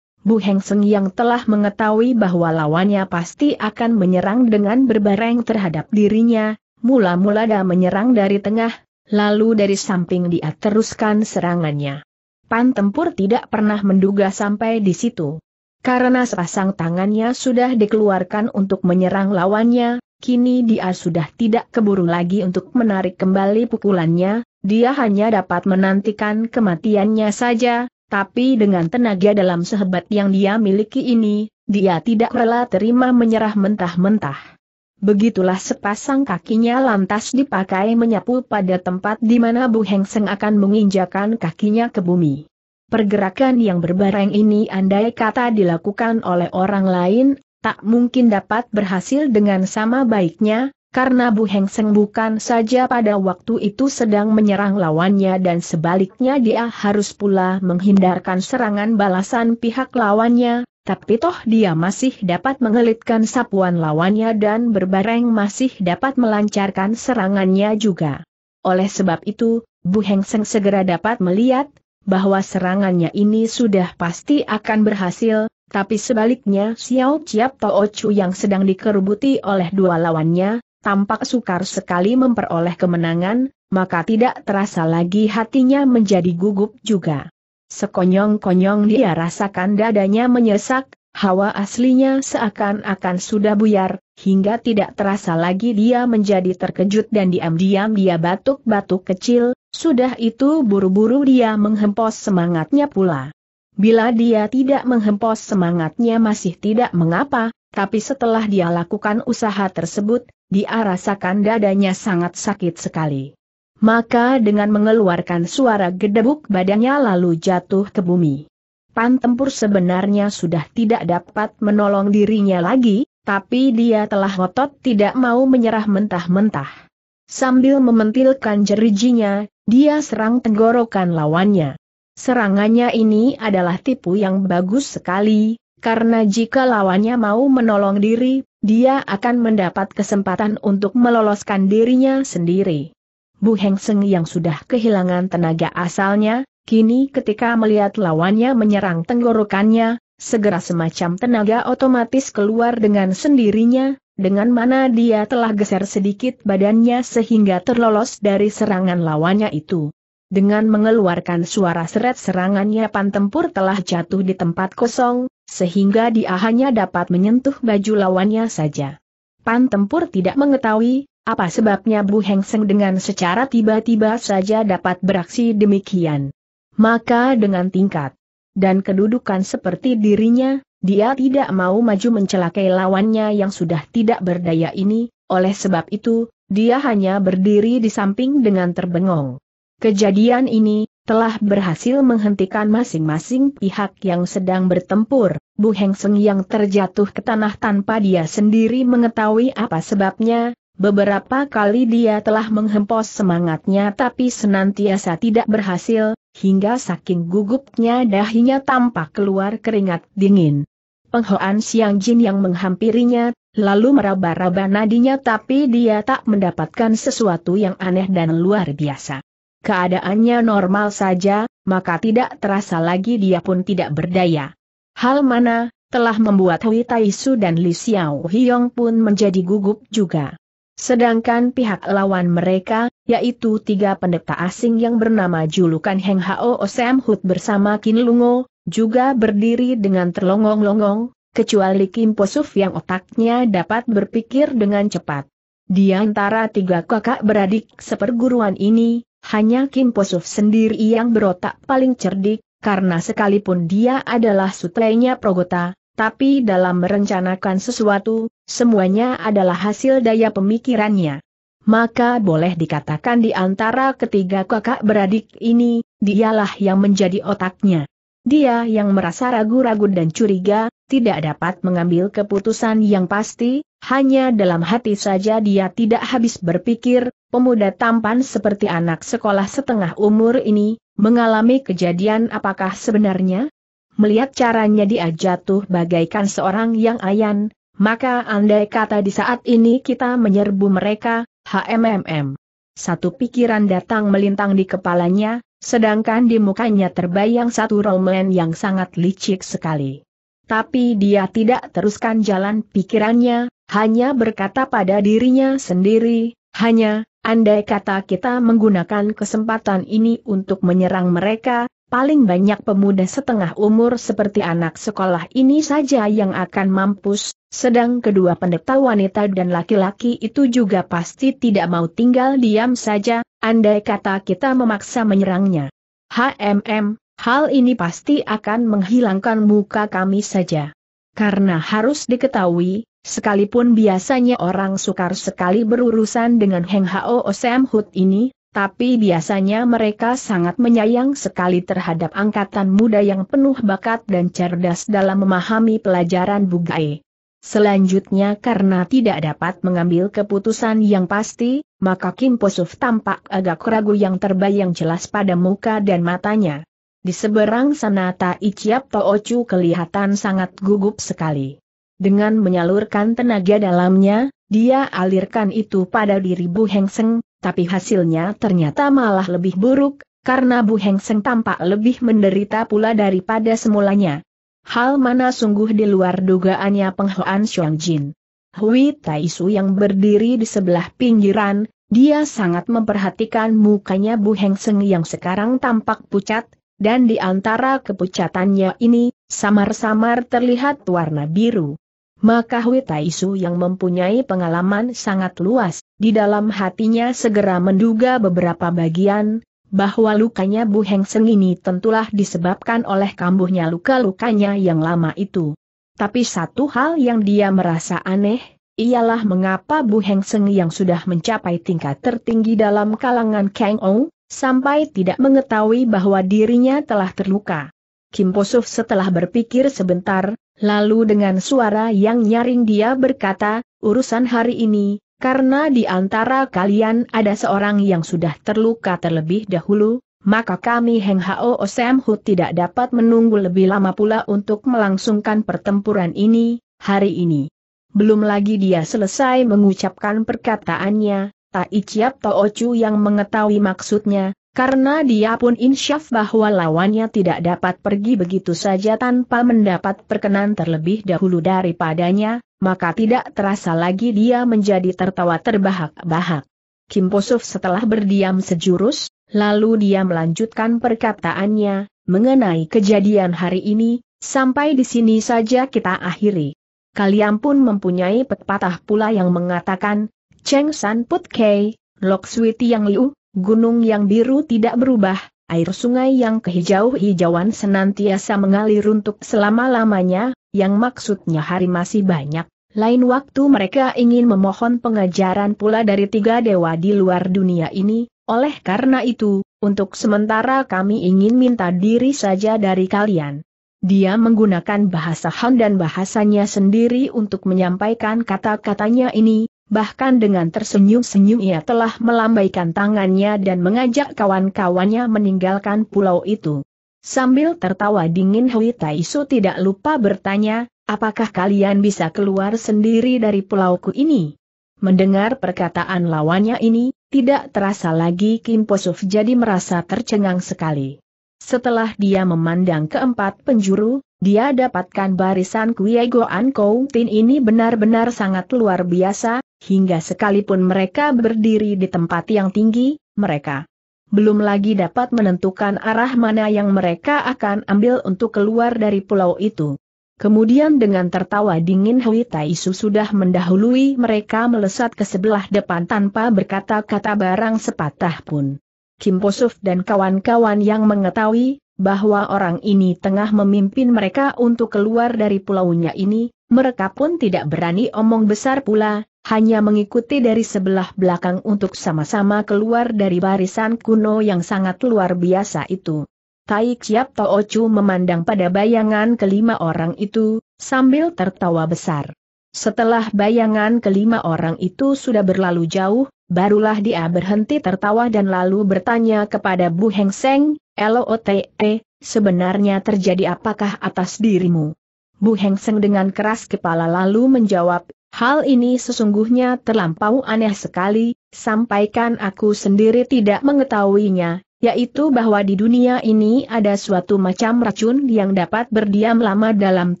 Bu Heng Seng yang telah mengetahui bahwa lawannya pasti akan menyerang dengan berbareng terhadap dirinya, mula-mula dah menyerang dari tengah, lalu dari samping dia teruskan serangannya. Pan tempur tidak pernah menduga sampai di situ. Karena sepasang tangannya sudah dikeluarkan untuk menyerang lawannya, Kini dia sudah tidak keburu lagi untuk menarik kembali pukulannya, dia hanya dapat menantikan kematiannya saja, tapi dengan tenaga dalam sehebat yang dia miliki ini, dia tidak rela terima menyerah mentah-mentah. Begitulah sepasang kakinya lantas dipakai menyapu pada tempat di mana Bu Heng Seng akan menginjakan kakinya ke bumi. Pergerakan yang berbareng ini andai kata dilakukan oleh orang lain, tak mungkin dapat berhasil dengan sama baiknya, karena Bu Heng Seng bukan saja pada waktu itu sedang menyerang lawannya dan sebaliknya dia harus pula menghindarkan serangan balasan pihak lawannya, tapi toh dia masih dapat mengelitkan sapuan lawannya dan berbareng masih dapat melancarkan serangannya juga. Oleh sebab itu, Bu Heng Seng segera dapat melihat, bahwa serangannya ini sudah pasti akan berhasil, tapi sebaliknya Xiao Chiap Tao Chu yang sedang dikerubuti oleh dua lawannya, tampak sukar sekali memperoleh kemenangan, maka tidak terasa lagi hatinya menjadi gugup juga. Sekonyong-konyong dia rasakan dadanya menyesak, hawa aslinya seakan-akan sudah buyar, hingga tidak terasa lagi dia menjadi terkejut dan diam-diam dia batuk-batuk kecil, sudah itu buru-buru dia menghempos semangatnya pula. Bila dia tidak menghempos semangatnya masih tidak mengapa, tapi setelah dia lakukan usaha tersebut, dia rasakan dadanya sangat sakit sekali. Maka dengan mengeluarkan suara gedebuk badannya lalu jatuh ke bumi. Pan tempur sebenarnya sudah tidak dapat menolong dirinya lagi, tapi dia telah ngotot tidak mau menyerah mentah-mentah. Sambil mementilkan jerijinya, dia serang tenggorokan lawannya. Serangannya ini adalah tipu yang bagus sekali, karena jika lawannya mau menolong diri, dia akan mendapat kesempatan untuk meloloskan dirinya sendiri. Bu Heng Seng yang sudah kehilangan tenaga asalnya, kini ketika melihat lawannya menyerang tenggorokannya, segera semacam tenaga otomatis keluar dengan sendirinya, dengan mana dia telah geser sedikit badannya sehingga terlolos dari serangan lawannya itu. Dengan mengeluarkan suara seret serangannya pan tempur telah jatuh di tempat kosong, sehingga dia hanya dapat menyentuh baju lawannya saja. Pan tempur tidak mengetahui, apa sebabnya Bu Heng Seng dengan secara tiba-tiba saja dapat beraksi demikian. Maka dengan tingkat dan kedudukan seperti dirinya, dia tidak mau maju mencelakai lawannya yang sudah tidak berdaya ini, oleh sebab itu, dia hanya berdiri di samping dengan terbengong. Kejadian ini, telah berhasil menghentikan masing-masing pihak yang sedang bertempur, Bu Heng Seng yang terjatuh ke tanah tanpa dia sendiri mengetahui apa sebabnya, Beberapa kali dia telah menghempos semangatnya tapi senantiasa tidak berhasil, hingga saking gugupnya dahinya tampak keluar keringat dingin. Penghoan Siang Jin yang menghampirinya, lalu meraba-raba nadinya tapi dia tak mendapatkan sesuatu yang aneh dan luar biasa. Keadaannya normal saja, maka tidak terasa lagi dia pun tidak berdaya. Hal mana, telah membuat Hui Taisu dan Li Xiao Hiong pun menjadi gugup juga. Sedangkan pihak lawan mereka, yaitu tiga pendeta asing yang bernama julukan Heng Hao Osem Hut bersama Kin Lungo, juga berdiri dengan terlongong-longong, kecuali Kim Posuf yang otaknya dapat berpikir dengan cepat. Di antara tiga kakak beradik seperguruan ini, hanya Kim Posuf sendiri yang berotak paling cerdik, karena sekalipun dia adalah sutlainya Progota, tapi dalam merencanakan sesuatu, semuanya adalah hasil daya pemikirannya. Maka boleh dikatakan di antara ketiga kakak beradik ini, dialah yang menjadi otaknya. Dia yang merasa ragu-ragu dan curiga, tidak dapat mengambil keputusan yang pasti, hanya dalam hati saja dia tidak habis berpikir, pemuda tampan seperti anak sekolah setengah umur ini, mengalami kejadian apakah sebenarnya? Melihat caranya dia jatuh bagaikan seorang yang ayan, maka andai kata di saat ini kita menyerbu mereka, HMMM. Satu pikiran datang melintang di kepalanya, sedangkan di mukanya terbayang satu roman yang sangat licik sekali. Tapi dia tidak teruskan jalan pikirannya, hanya berkata pada dirinya sendiri, hanya, andai kata kita menggunakan kesempatan ini untuk menyerang mereka, paling banyak pemuda setengah umur seperti anak sekolah ini saja yang akan mampus, sedang kedua pendeta wanita dan laki-laki itu juga pasti tidak mau tinggal diam saja, andai kata kita memaksa menyerangnya. HMM, hal ini pasti akan menghilangkan muka kami saja. Karena harus diketahui, sekalipun biasanya orang sukar sekali berurusan dengan Heng Hao Osem Hut ini, tapi biasanya mereka sangat menyayang sekali terhadap angkatan muda yang penuh bakat dan cerdas dalam memahami pelajaran bugai. Selanjutnya karena tidak dapat mengambil keputusan yang pasti, maka Kim Posuf tampak agak ragu yang terbayang jelas pada muka dan matanya. Di seberang sana Tai Chiap kelihatan sangat gugup sekali. Dengan menyalurkan tenaga dalamnya, dia alirkan itu pada diri Bu Heng Seng, tapi hasilnya ternyata malah lebih buruk, karena Bu Heng Seng tampak lebih menderita pula daripada semulanya. Hal mana sungguh di luar dugaannya penghoan Xiong Jin. Hui Taisu yang berdiri di sebelah pinggiran, dia sangat memperhatikan mukanya Bu Heng Seng yang sekarang tampak pucat, dan di antara kepucatannya ini, samar-samar terlihat warna biru. Maka Hui Taisu yang mempunyai pengalaman sangat luas, di dalam hatinya segera menduga beberapa bagian, bahwa lukanya Bu Heng Seng ini tentulah disebabkan oleh kambuhnya luka-lukanya yang lama itu. Tapi satu hal yang dia merasa aneh, ialah mengapa Bu Heng Seng yang sudah mencapai tingkat tertinggi dalam kalangan Kang Ou, sampai tidak mengetahui bahwa dirinya telah terluka. Kim Posuf setelah berpikir sebentar, Lalu dengan suara yang nyaring dia berkata, urusan hari ini, karena di antara kalian ada seorang yang sudah terluka terlebih dahulu, maka kami Heng Hao Sam Hu tidak dapat menunggu lebih lama pula untuk melangsungkan pertempuran ini, hari ini. Belum lagi dia selesai mengucapkan perkataannya, Tai Chiap Toocu yang mengetahui maksudnya, karena dia pun insyaf bahwa lawannya tidak dapat pergi begitu saja tanpa mendapat perkenan terlebih dahulu daripadanya, maka tidak terasa lagi dia menjadi tertawa terbahak-bahak. Kim Posuf setelah berdiam sejurus, lalu dia melanjutkan perkataannya, mengenai kejadian hari ini, sampai di sini saja kita akhiri. Kalian pun mempunyai pepatah pula yang mengatakan, Cheng San Put Kei, Lok Sui Tiang Liu, gunung yang biru tidak berubah, air sungai yang kehijau-hijauan senantiasa mengalir untuk selama-lamanya, yang maksudnya hari masih banyak. Lain waktu mereka ingin memohon pengajaran pula dari tiga dewa di luar dunia ini, oleh karena itu, untuk sementara kami ingin minta diri saja dari kalian. Dia menggunakan bahasa Han dan bahasanya sendiri untuk menyampaikan kata-katanya ini, Bahkan dengan tersenyum-senyum ia telah melambaikan tangannya dan mengajak kawan-kawannya meninggalkan pulau itu. Sambil tertawa dingin Hui Taisu tidak lupa bertanya, apakah kalian bisa keluar sendiri dari pulauku ini? Mendengar perkataan lawannya ini, tidak terasa lagi Kim Posuf jadi merasa tercengang sekali. Setelah dia memandang keempat penjuru, dia dapatkan barisan Kuiego An Tin ini benar-benar sangat luar biasa, hingga sekalipun mereka berdiri di tempat yang tinggi, mereka belum lagi dapat menentukan arah mana yang mereka akan ambil untuk keluar dari pulau itu. Kemudian dengan tertawa dingin Hui Taisu sudah mendahului mereka melesat ke sebelah depan tanpa berkata-kata barang sepatah pun. Kim Posuf dan kawan-kawan yang mengetahui bahwa orang ini tengah memimpin mereka untuk keluar dari pulaunya ini, mereka pun tidak berani omong besar pula, hanya mengikuti dari sebelah belakang untuk sama-sama keluar dari barisan kuno yang sangat luar biasa itu. Tai Chiap Toocu memandang pada bayangan kelima orang itu, sambil tertawa besar. Setelah bayangan kelima orang itu sudah berlalu jauh, barulah dia berhenti tertawa dan lalu bertanya kepada Bu Heng Seng, LOTE, sebenarnya terjadi apakah atas dirimu? Bu Heng Seng dengan keras kepala lalu menjawab, Hal ini sesungguhnya terlampau aneh sekali, sampaikan aku sendiri tidak mengetahuinya, yaitu bahwa di dunia ini ada suatu macam racun yang dapat berdiam lama dalam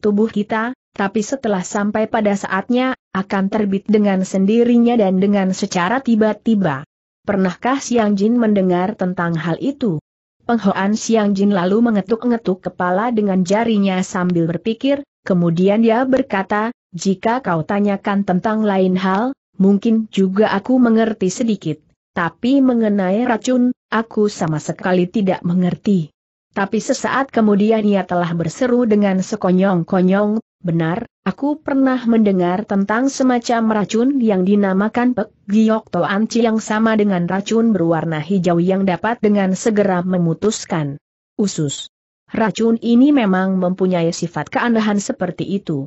tubuh kita, tapi setelah sampai pada saatnya, akan terbit dengan sendirinya dan dengan secara tiba-tiba. Pernahkah Siang Jin mendengar tentang hal itu? Penghoan Siang Jin lalu mengetuk-ngetuk kepala dengan jarinya sambil berpikir, kemudian dia berkata, jika kau tanyakan tentang lain hal, mungkin juga aku mengerti sedikit. Tapi mengenai racun, aku sama sekali tidak mengerti. Tapi sesaat kemudian ia telah berseru dengan sekonyong-konyong, benar, aku pernah mendengar tentang semacam racun yang dinamakan Pek Giok Toanci yang sama dengan racun berwarna hijau yang dapat dengan segera memutuskan usus. Racun ini memang mempunyai sifat keanehan seperti itu.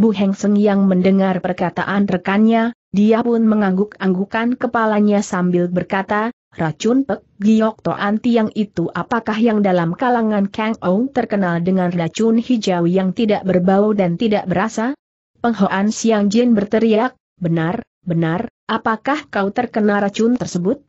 Bu Heng Seng yang mendengar perkataan rekannya, dia pun mengangguk-anggukan kepalanya sambil berkata, racun Pek Giok Anti yang itu apakah yang dalam kalangan Kang Ong terkenal dengan racun hijau yang tidak berbau dan tidak berasa? Penghoan Siang Jin berteriak, benar, benar, apakah kau terkena racun tersebut?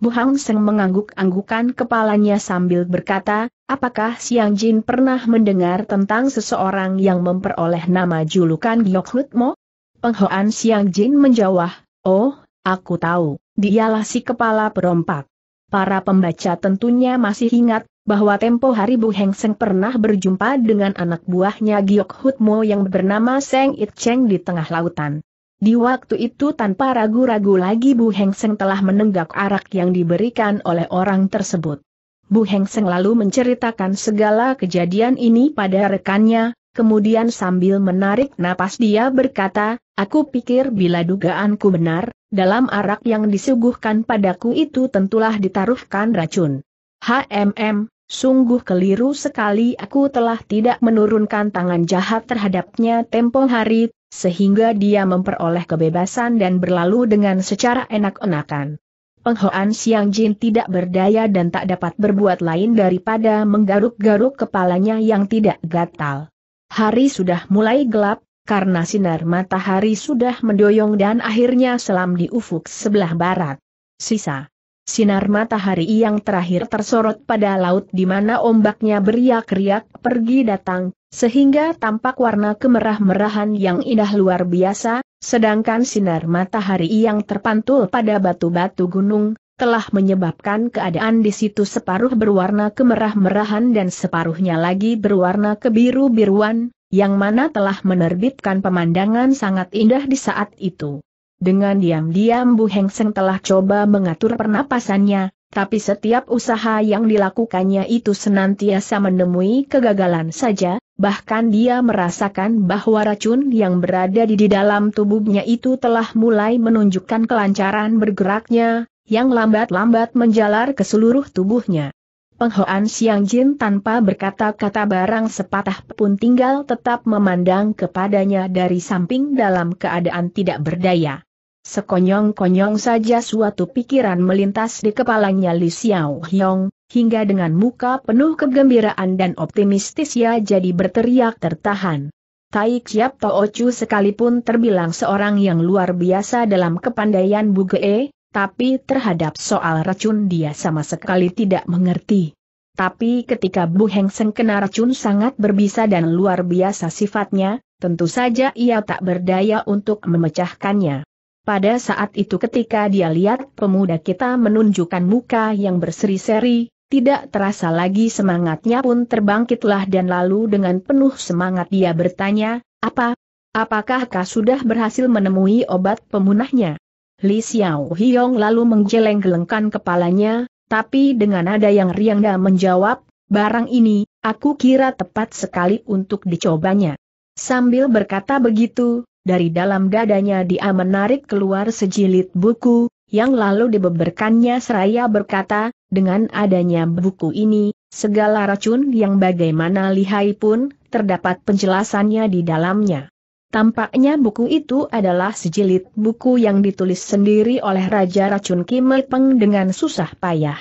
Bu Hang Seng mengangguk-anggukan kepalanya sambil berkata, apakah Siang Jin pernah mendengar tentang seseorang yang memperoleh nama julukan Giok Hut Mo? Penghoan Siang Jin menjawab, oh, aku tahu, dialah si kepala perompak. Para pembaca tentunya masih ingat, bahwa tempo hari Bu Heng Seng pernah berjumpa dengan anak buahnya Giok Hut Mo yang bernama Seng It Cheng di tengah lautan. Di waktu itu tanpa ragu-ragu lagi Bu Heng Seng telah menenggak arak yang diberikan oleh orang tersebut. Bu Heng Seng lalu menceritakan segala kejadian ini pada rekannya, kemudian sambil menarik napas dia berkata, aku pikir bila dugaanku benar, dalam arak yang disuguhkan padaku itu tentulah ditaruhkan racun. HMM, Sungguh keliru sekali aku telah tidak menurunkan tangan jahat terhadapnya tempo hari, sehingga dia memperoleh kebebasan dan berlalu dengan secara enak-enakan. Penghoan Siang Jin tidak berdaya dan tak dapat berbuat lain daripada menggaruk-garuk kepalanya yang tidak gatal. Hari sudah mulai gelap, karena sinar matahari sudah mendoyong dan akhirnya selam di ufuk sebelah barat. Sisa Sinar matahari yang terakhir tersorot pada laut di mana ombaknya beriak-riak pergi datang, sehingga tampak warna kemerah-merahan yang indah luar biasa, sedangkan sinar matahari yang terpantul pada batu-batu gunung, telah menyebabkan keadaan di situ separuh berwarna kemerah-merahan dan separuhnya lagi berwarna kebiru-biruan, yang mana telah menerbitkan pemandangan sangat indah di saat itu. Dengan diam-diam Bu Heng Seng telah coba mengatur pernapasannya, tapi setiap usaha yang dilakukannya itu senantiasa menemui kegagalan saja, bahkan dia merasakan bahwa racun yang berada di, di dalam tubuhnya itu telah mulai menunjukkan kelancaran bergeraknya, yang lambat-lambat menjalar ke seluruh tubuhnya. Penghoan Siang Jin tanpa berkata-kata barang sepatah pun tinggal tetap memandang kepadanya dari samping dalam keadaan tidak berdaya. Sekonyong-konyong saja suatu pikiran melintas di kepalanya Li Xiao Hyong, hingga dengan muka penuh kegembiraan dan optimistis ia jadi berteriak tertahan. Tai Chiap Toochu sekalipun terbilang seorang yang luar biasa dalam kepandaian Bugee, tapi terhadap soal racun dia sama sekali tidak mengerti. Tapi ketika Bu Heng Seng kena racun sangat berbisa dan luar biasa sifatnya, tentu saja ia tak berdaya untuk memecahkannya. Pada saat itu ketika dia lihat pemuda kita menunjukkan muka yang berseri-seri, tidak terasa lagi semangatnya pun terbangkitlah dan lalu dengan penuh semangat dia bertanya, apa? Apakah kau sudah berhasil menemui obat pemunahnya? Li Xiao Hiong lalu menggeleng-gelengkan kepalanya, tapi dengan nada yang riang dan menjawab, barang ini, aku kira tepat sekali untuk dicobanya. Sambil berkata begitu, dari dalam dadanya dia menarik keluar sejilid buku, yang lalu dibeberkannya seraya berkata, dengan adanya buku ini, segala racun yang bagaimana lihai pun, terdapat penjelasannya di dalamnya. Tampaknya buku itu adalah sejilid buku yang ditulis sendiri oleh Raja Racun Kim It Peng dengan susah payah.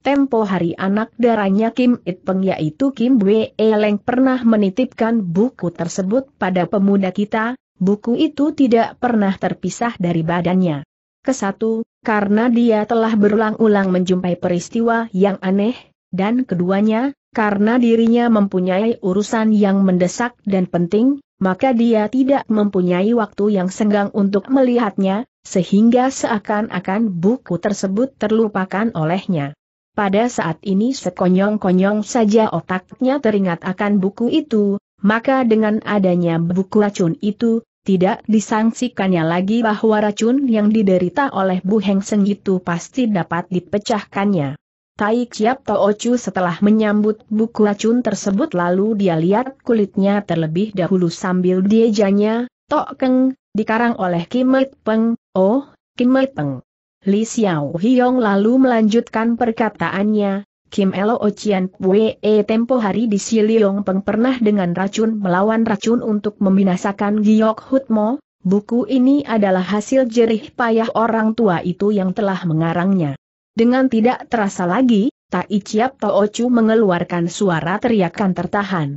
Tempo hari anak darahnya Kim It Peng yaitu Kim Bwe Eleng pernah menitipkan buku tersebut pada pemuda kita, buku itu tidak pernah terpisah dari badannya. Kesatu, karena dia telah berulang-ulang menjumpai peristiwa yang aneh, dan keduanya, karena dirinya mempunyai urusan yang mendesak dan penting, maka dia tidak mempunyai waktu yang senggang untuk melihatnya, sehingga seakan-akan buku tersebut terlupakan olehnya. Pada saat ini sekonyong-konyong saja otaknya teringat akan buku itu, maka dengan adanya buku racun itu, tidak disangsikannya lagi bahwa racun yang diderita oleh Bu Heng Seng itu pasti dapat dipecahkannya. Tai Chiap Toochu setelah menyambut buku racun tersebut lalu dia lihat kulitnya terlebih dahulu sambil diejanya, Tok Keng, dikarang oleh Kim Peng, oh, Kim Peng. Li Xiao Hiong lalu melanjutkan perkataannya, Kim Elo Ochian Pue e tempo hari di Siliong Peng pernah dengan racun melawan racun untuk membinasakan Giok Hutmo, buku ini adalah hasil jerih payah orang tua itu yang telah mengarangnya. Dengan tidak terasa lagi, Tai Chiap Toochu mengeluarkan suara teriakan tertahan.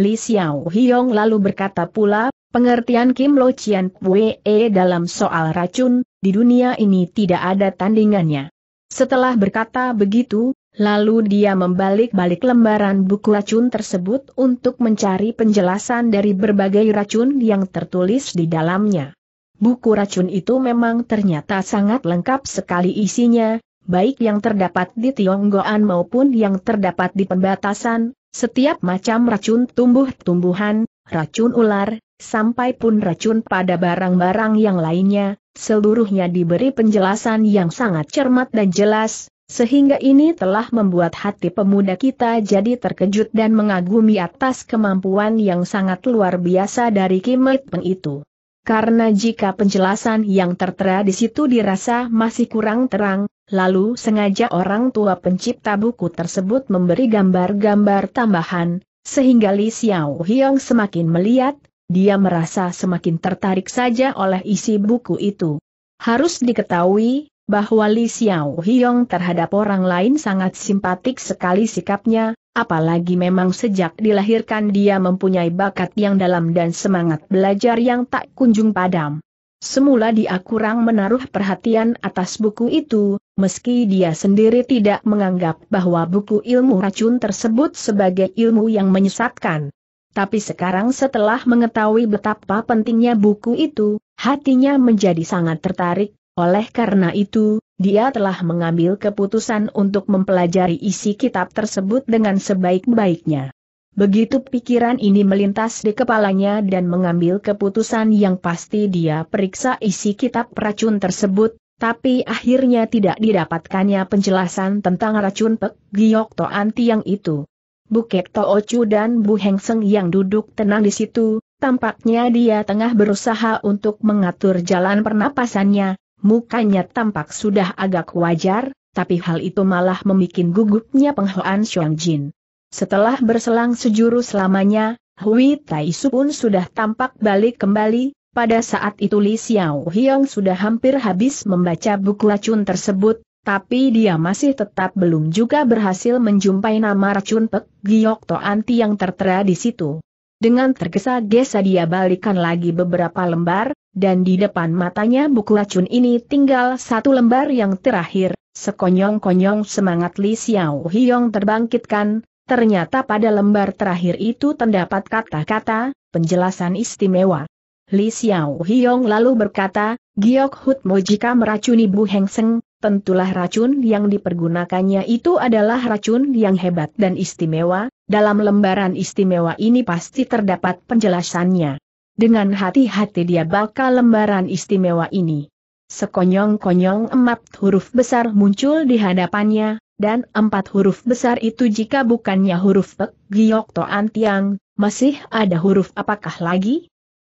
Li Xiao Hiong lalu berkata pula, pengertian Kim Lo Chian Pue e dalam soal racun, di dunia ini tidak ada tandingannya. Setelah berkata begitu, Lalu dia membalik-balik lembaran buku racun tersebut untuk mencari penjelasan dari berbagai racun yang tertulis di dalamnya. Buku racun itu memang ternyata sangat lengkap sekali isinya, baik yang terdapat di Tionggoan maupun yang terdapat di pembatasan, setiap macam racun tumbuh-tumbuhan, racun ular, sampai pun racun pada barang-barang yang lainnya, seluruhnya diberi penjelasan yang sangat cermat dan jelas, sehingga ini telah membuat hati pemuda kita jadi terkejut dan mengagumi atas kemampuan yang sangat luar biasa dari Kim Peng itu. Karena jika penjelasan yang tertera di situ dirasa masih kurang terang, lalu sengaja orang tua pencipta buku tersebut memberi gambar-gambar tambahan, sehingga Li Xiao Hiong semakin melihat, dia merasa semakin tertarik saja oleh isi buku itu. Harus diketahui, bahwa Li Xiao Hiong terhadap orang lain sangat simpatik sekali sikapnya, apalagi memang sejak dilahirkan dia mempunyai bakat yang dalam dan semangat belajar yang tak kunjung padam. Semula dia kurang menaruh perhatian atas buku itu, meski dia sendiri tidak menganggap bahwa buku ilmu racun tersebut sebagai ilmu yang menyesatkan. Tapi sekarang setelah mengetahui betapa pentingnya buku itu, hatinya menjadi sangat tertarik, oleh karena itu, dia telah mengambil keputusan untuk mempelajari isi kitab tersebut dengan sebaik-baiknya. Begitu pikiran ini melintas di kepalanya dan mengambil keputusan yang pasti dia periksa isi kitab racun tersebut, tapi akhirnya tidak didapatkannya penjelasan tentang racun Pek Giok Toan Tiang itu. Bukek Toocu dan Bu Heng Seng yang duduk tenang di situ, tampaknya dia tengah berusaha untuk mengatur jalan pernapasannya, mukanya tampak sudah agak wajar, tapi hal itu malah membuat gugupnya penghoan Xiong Jin. Setelah berselang sejurus lamanya, Hui Taisu pun sudah tampak balik kembali, pada saat itu Li Xiao Hiong sudah hampir habis membaca buku racun tersebut, tapi dia masih tetap belum juga berhasil menjumpai nama racun Pek Giok Anti yang tertera di situ. Dengan tergesa-gesa dia balikan lagi beberapa lembar, dan di depan matanya buku racun ini tinggal satu lembar yang terakhir, sekonyong-konyong semangat Li Xiao Hiong terbangkitkan, Ternyata pada lembar terakhir itu terdapat kata-kata, penjelasan istimewa. Li Xiao Hiong lalu berkata, Giok Hutmo jika meracuni Bu Heng Seng, tentulah racun yang dipergunakannya itu adalah racun yang hebat dan istimewa, dalam lembaran istimewa ini pasti terdapat penjelasannya. Dengan hati-hati dia bakal lembaran istimewa ini. Sekonyong-konyong empat huruf besar muncul di hadapannya, dan empat huruf besar itu jika bukannya huruf Pek Giok Toan Tiang, masih ada huruf apakah lagi?